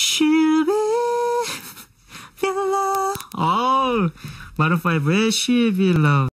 She'll be below. Oh, butterfly, where She'll love.